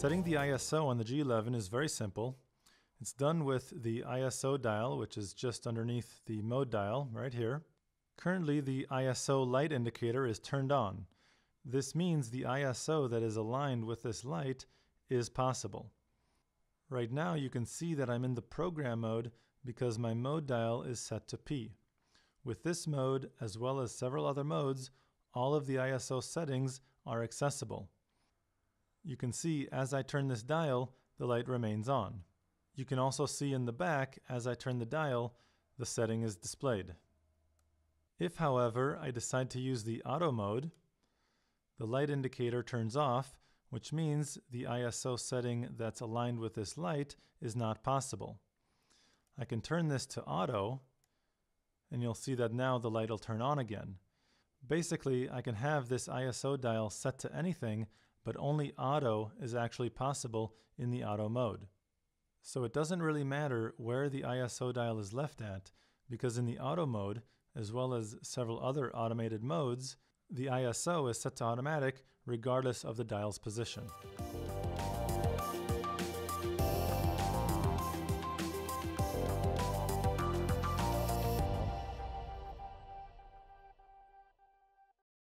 Setting the ISO on the G11 is very simple. It's done with the ISO dial, which is just underneath the mode dial right here. Currently, the ISO light indicator is turned on. This means the ISO that is aligned with this light is possible. Right now, you can see that I'm in the program mode because my mode dial is set to P. With this mode, as well as several other modes, all of the ISO settings are accessible. You can see as I turn this dial, the light remains on. You can also see in the back, as I turn the dial, the setting is displayed. If, however, I decide to use the auto mode, the light indicator turns off, which means the ISO setting that's aligned with this light is not possible. I can turn this to auto, and you'll see that now the light will turn on again. Basically, I can have this ISO dial set to anything, but only auto is actually possible in the auto mode. So it doesn't really matter where the ISO dial is left at, because in the auto mode, as well as several other automated modes, the ISO is set to automatic regardless of the dial's position.